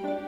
Thank you.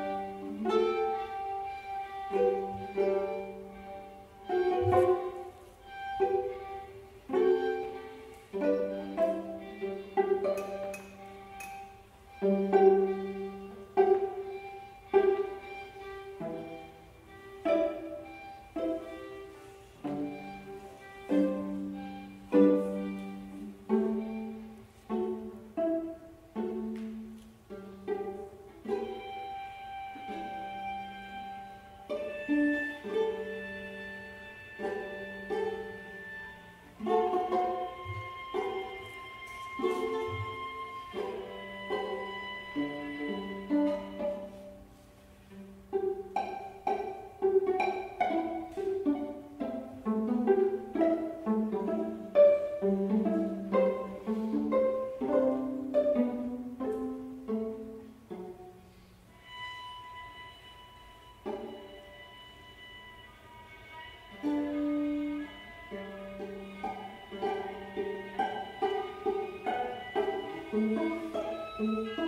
Thank